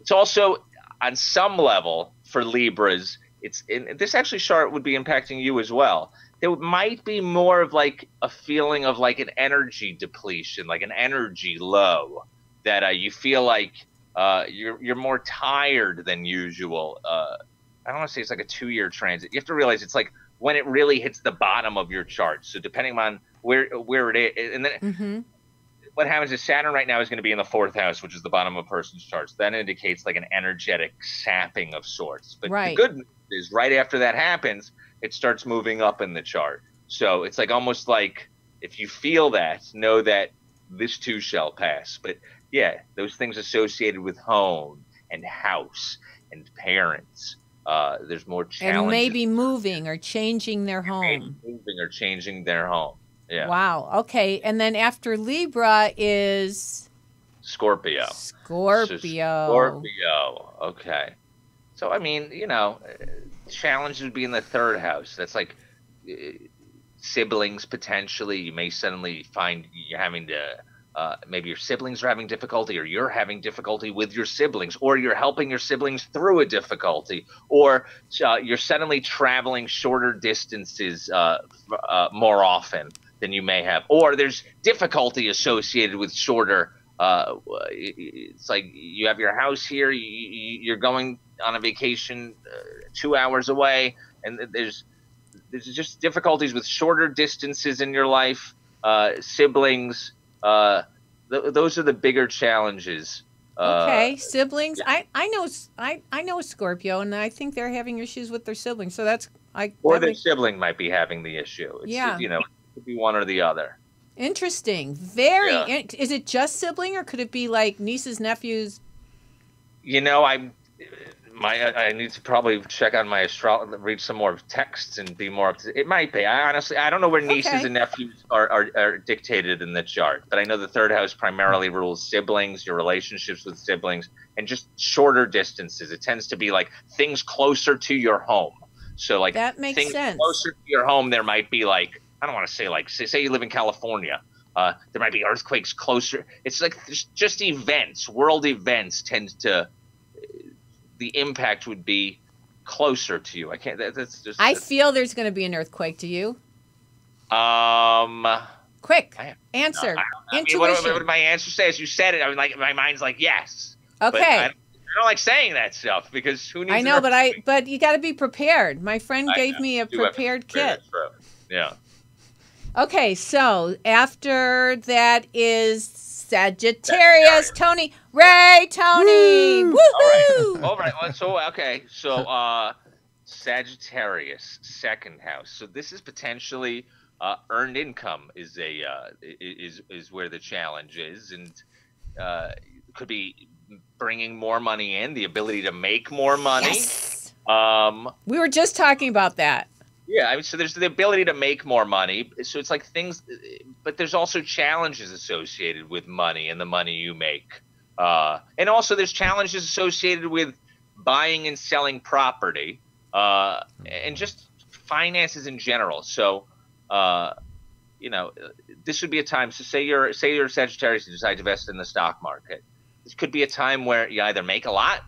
It's also on some level for Libras. It's this actually chart would be impacting you as well. There might be more of like a feeling of like an energy depletion, like an energy low, that uh, you feel like uh, you're you're more tired than usual. Uh, I don't want to say it's like a two year transit. You have to realize it's like when it really hits the bottom of your chart. So depending on where where it is, and then Mm-hmm. What happens is Saturn right now is going to be in the fourth house, which is the bottom of a person's charts. That indicates like an energetic sapping of sorts. But Right. the good news is right after that happens, it starts moving up in the chart. So it's like almost like if you feel that, know that this too shall pass. But yeah, those things associated with home and house and parents. Uh, there's more challenges. And maybe moving or changing their Maybe home. moving or changing their home. Yeah, Wow. Okay. And then after Libra is Scorpio. Scorpio. Scorpio. Okay. So I mean, you know, uh, challenge would be in the third house. That's like uh, siblings potentially. You may suddenly find you're having to. Uh, maybe your siblings are having difficulty, or you're having difficulty with your siblings, or you're helping your siblings through a difficulty, or uh, you're suddenly traveling shorter distances uh, f- uh, more often than you may have, or there's difficulty associated with shorter uh, it's like you have your house here, you, you're going on a vacation uh, two hours away, and there's there's just difficulties with shorter distances in your life, uh, siblings. Uh, th- those are the bigger challenges. Uh, Okay, siblings. I I know I I know Scorpio, and I think they're having issues with their siblings. So that's I. or that their sibling might be having the issue. It's, Yeah. you know, could be one or the other. interesting. Very. Yeah. in- Is it just sibling, or could it be like nieces, nephews? You know, I'm my I need to probably check on my astrology, read some more texts, and be more up to. It might be. I honestly, I don't know where nieces Okay. and nephews are, are are dictated in the chart, but I know the third house primarily mm-hmm. rules siblings, your relationships with siblings, and just shorter distances. It tends to be like things closer to your home. So like That makes things sense. closer to your home, there might be like I don't want to say like say, say you live in California. Uh, there might be earthquakes closer. It's like just events, world events tend to the impact would be closer to you. I can't. That, that's just. I feel there's going to be an earthquake. Do you? um. Quick, I- answer. I mean, what, Intuition. what did my answer say? As you said it, I mean, like my mind's like yes. But I, okay. I don't like saying that stuff because who needs? I know, but I but you got to be prepared. My friend gave me a You do have to prepared kit. Yeah. Okay, so after that is Sagittarius, Sagittarius. Tony, Ray, Tony, All woohoo! right. All right. Well, so okay. So uh, Sagittarius, second house. So this is potentially uh, earned income is a uh, is is where the challenge is, and uh, could be bringing more money in, the ability to make more money. Yes. Um, We were just talking about that. Yeah, I mean, so there's the ability to make more money. So it's like things, but there's also challenges associated with money and the money you make. Uh, and also there's challenges associated with buying and selling property uh, and just finances in general. So, uh, you know, this would be a time. So say you're say you're Sagittarius and decide to invest in the stock market. This could be a time where you either make a lot,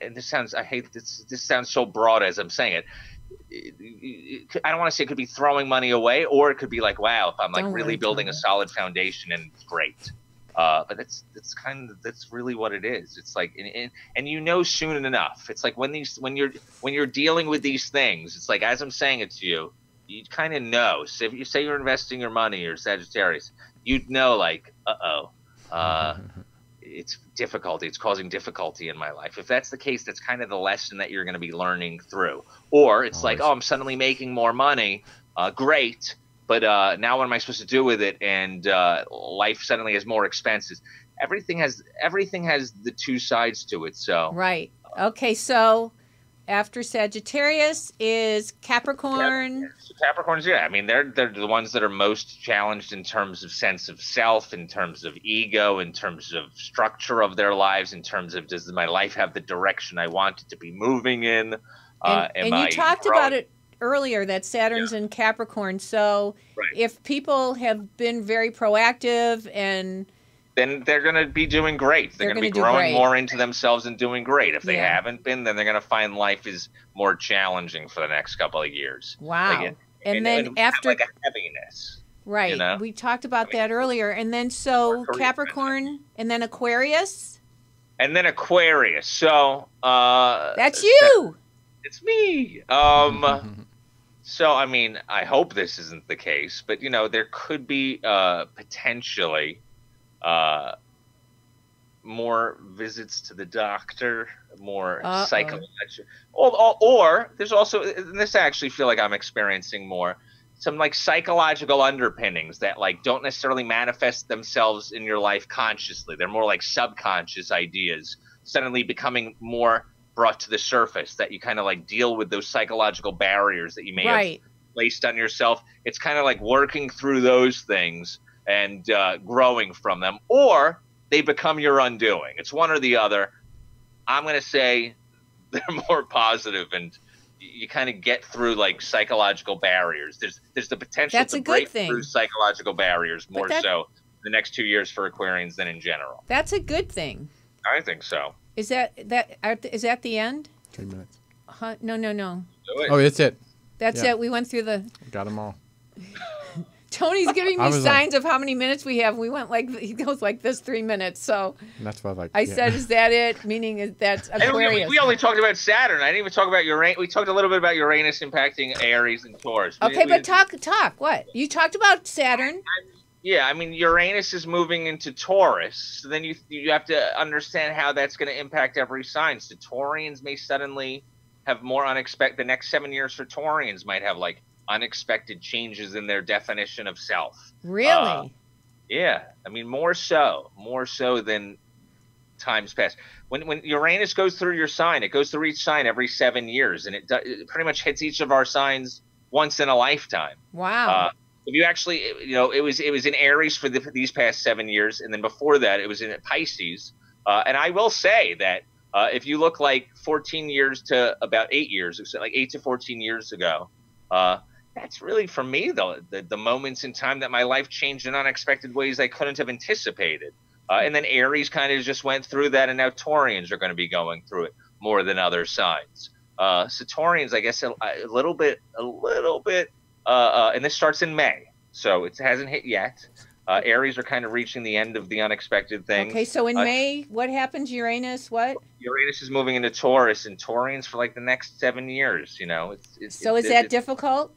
and this sounds I hate this. This sounds so broad as I'm saying it I don't want to say it could be throwing money away, or it could be like, wow, if I'm like Don't really building a solid foundation and it's great. Uh, but that's that's kind of that's really what it is. It's like and, and, and you know soon enough. It's like when these when you're when you're dealing with these things. It's like as I'm saying it to you, you kind of know. So if you say you're investing your money or Sagittarius, you'd know like, uh-oh, uh it's difficulty. It's causing difficulty in my life. If that's the case, that's kind of the lesson that you're going to be learning through. Or it's like, oh, I'm suddenly making more money. Uh, great. But uh, now what am I supposed to do with it? And uh, life suddenly has more expenses. Everything has everything has the two sides to it. So Right. Okay, so after Sagittarius is Capricorn. Capricorns, yeah, I mean they're they're the ones that are most challenged in terms of sense of self, in terms of ego, in terms of structure of their lives, in terms of does my life have the direction I want it to be moving in? And, uh, and you I talked growing- about it earlier that Saturn's in Capricorn. So Right. if people have been very proactive and then they're going to be doing great. They're, They're going to be growing great. more into themselves and doing great. If they Yeah. haven't been, then they're going to find life is more challenging for the next couple of years. Wow. Like, and, then have, after like a heaviness. right, know? we talked about I mean, that earlier. And then so Capricorn and then Aquarius. And then Aquarius. So uh, That's you. It's me. Um. So I mean, I hope this isn't the case, but you know, there could be uh, potentially uh, more visits to the doctor, more Uh-oh. psychological, or, or, there's also this I actually feel like I'm experiencing more some like psychological underpinnings that like don't necessarily manifest themselves in your life consciously. They're more like subconscious ideas suddenly becoming more brought to the surface that you kind of like deal with those psychological barriers that you may have placed on yourself. It's kind of like working through those things and uh, growing from them, or they become your undoing. It's one or the other. I'm going to say they're more positive and you kind of get through like psychological barriers. There's there's the potential That's to a good break thing. through psychological barriers more that- so the next two years for Aquarians than in general. That's a good thing. I think so. Is that that are- is that the end? Three minutes. Huh? No, no, no. It. Oh, that's it. That's Yeah. it. We went through the. Got them all. Tony's giving me was like- signs of how many minutes we have. We went like he goes like this three minutes. So that's why I like. I yeah. said, "Is that it?" Meaning is that's And we, Aquarius. we only talked about Saturn. I didn't even talk about Uranus. We talked a little bit about Uranus impacting Aries and Taurus. We- okay, we but didn't- talk talk. What you talked about Saturn? Yeah, I mean Uranus is moving into Taurus. So then you you have to understand how that's going to impact every sign. So Taurians may suddenly have more unexpected. The next seven years for Taurians might have like unexpected changes in their definition of self. Really? Uh, Yeah, I mean more so, more so than times past. When when Uranus goes through your sign, it goes through each sign every seven years, and it, do, it pretty much hits each of our signs once in a lifetime. wow. Uh, if you actually, you know, it was it was in Aries for the, these past seven years, and then before that, it was in Pisces. Uh, and I will say that uh, if you look like 14 years to about eight years, like eight to 14 years ago, uh, that's really for me the, the the moments in time that my life changed in unexpected ways I couldn't have anticipated. Uh, and then Aries kind of just went through that, and now Taurians are going to be going through it more than other signs. Uh, so Taurians, I guess, a, a little bit, a little bit uh, uh, and this starts in May, so it hasn't hit yet. Uh, Aries are kind of reaching the end of the unexpected things. okay, so in uh, May, what happens? Uranus, what? Uranus is moving into Taurus, and Taurians for like the next seven years. You know, it's, it's So it's, is that difficult?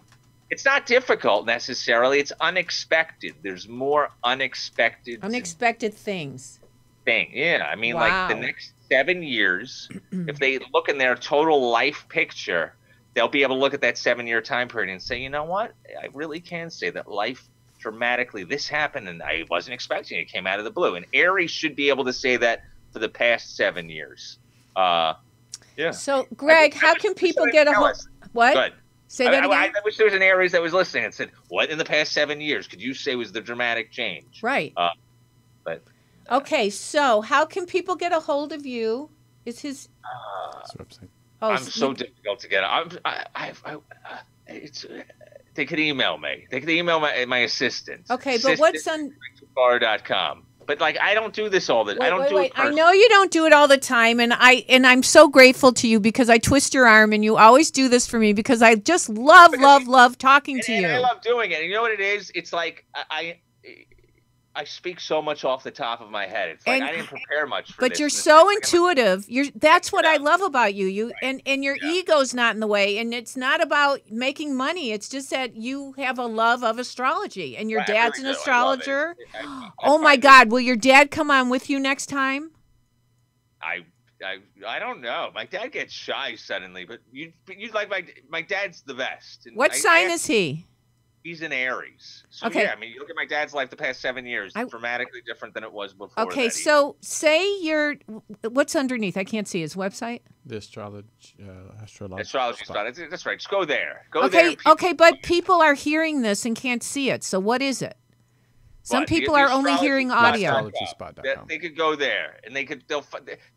It's not difficult necessarily. It's unexpected. There's more unexpected Unexpected things. thing. Yeah, I mean, like the next seven years, if they look in their total life picture, they'll be able to look at that seven year time period and say, you know what? I really can say that life dramatically, this happened and I wasn't expecting it. It came out of the blue. And Aries should be able to say that for the past seven years. Uh, yeah. So, Greg, how can people get a hold? What? Good. Say I, that I- again. I wish there was an Aries that was listening and said, what in the past seven years could you say was the dramatic change? right. uh, but- okay, so how can people get a hold of you? Is his Uh, This website. oh I'm so you- difficult to get. I'm, I, I, I, uh, it's, uh, they could email me. They could email my, my assistant. okay, but what's on? bar.com. But like, I don't do this all the. Wait, I don't wait, do wait. it. I know you don't do it all the time, and I and I'm so grateful to you because I twist your arm, and you always do this for me because I just love, Because love, love talking And, to and you. I love doing it. And you know what it is? It's like I. I I speak so much off the top of my head. It's like And- I didn't prepare much for but this. you're so intuitive. You're that's what I love about you. You and and your Yeah. ego's not in the way, and it's not about making money. It's just that you have a love of astrology, and your I really dad's an do. I astrologer. I- I Oh my find it- God! Will your dad come on with you next time? I, I, I don't know. My dad gets shy suddenly, but you, you like my, my dad's the best. And What I- sign I- is he? He's an Aries. So Okay. yeah, I mean, you look at my dad's life the past seven years, I- dramatically different than it was before. Okay, that. He- so say your what's underneath. I can't see his website. The astrology. Uh, astrology. astrology spot. That's, that's right. Just go there. Go Okay, there. People- okay, but people are hearing this and can't see it. So what is it? Some What? The- people the are only hearing audio. Astrologyspot.com. That- they could go there, and they could they'll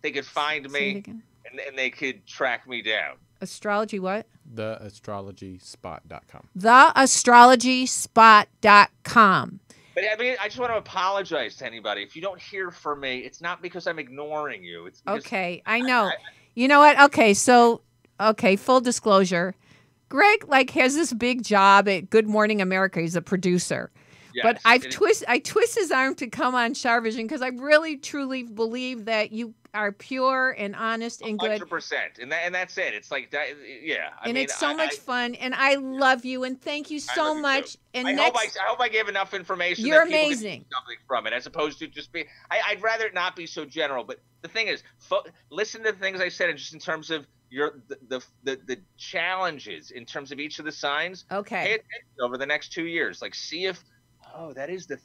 they could find me, and, and they could track me down. Astrology what? The astrologyspot.com. theastrologyspot.com. But I mean, I just want to apologize to anybody. If you don't hear from me, it's not because I'm ignoring you. It's Okay, I know. You know what? Okay, so okay, full disclosure. Greg like has this big job at Good Morning America. He's a producer. but I've it is- twist I twist his arm to come on Char Vision because I really truly believe that you are pure and honest and good. Hundred percent, and that, and that's it. It's like that. Yeah, I and mean, it's so I- much I- fun and I love you and thank you so love you much. And I next hope I, I hope I gave enough information. You're that people can amazing. Something from it, as opposed to just be. I, I'd rather it not be so general. But the thing is, fo- listen to the things I said, and just in terms of your the, the the the challenges in terms of each of the signs. Pay okay. attention over the next two years. Like, see if oh, that is the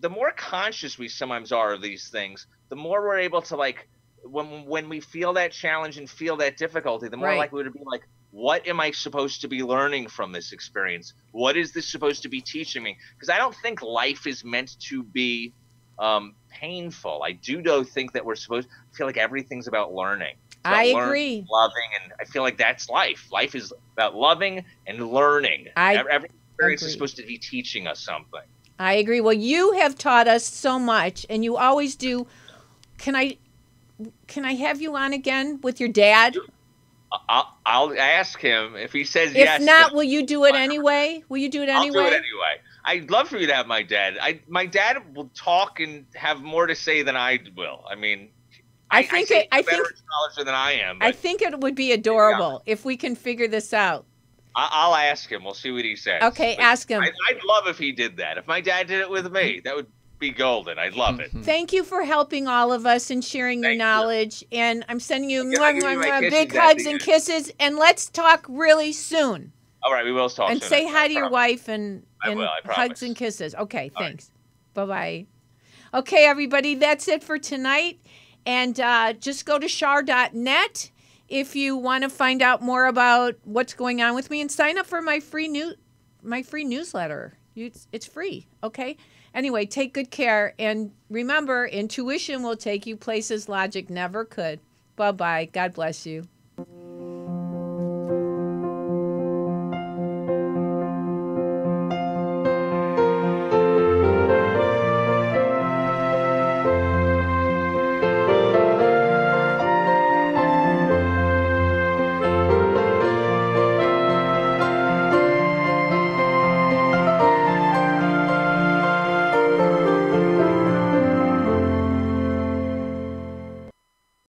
the more conscious we sometimes are of these things, the more we're able to like when when we feel that challenge and feel that difficulty, the more Right. likely to be like, what am I supposed to be learning from this experience? What is this supposed to be teaching me? Because I don't think life is meant to be um, painful. I do though think that we're supposed to feel like everything's about learning. About I learning, agree. Loving, and I feel like that's life. Life is about loving and learning. I every, every experience agree. is supposed to be teaching us something. I agree. Well, you have taught us so much, and you always do. Can I, can I have you on again with your dad? I'll, I'll ask him if he says If yes. If not, will you do it anyway? Will you do it anyway? I'll anyway? do it anyway. I'd love for you to have my dad. I my dad will talk and have more to say than I will. I mean, I think say it- I he's a better think- astrologer than I am. I think it would be adorable if we can figure this out. I, I'll ask him. We'll see what he says. Okay, But ask him. I, I'd love if he did that. If my dad did it with me, that would be golden. I'd love it. Thank you for helping all of us and sharing your Thank you. knowledge. And I'm sending you I'll mwah, give you mwah, my mwah, kisses big at the hugs and end. kisses. And let's talk really soon. All right, we will talk. and soon, say I hi to your promise. wife and, I and will, I hugs promise. and kisses. Okay, All right. thanks. Bye bye. Okay, everybody, that's it for tonight. And uh, just go to Char.net if you want to find out more about what's going on with me and sign up for my free new my free newsletter. You, it's, it's free. Okay. Anyway, take good care and remember, intuition will take you places logic never could. Bye bye. God bless you.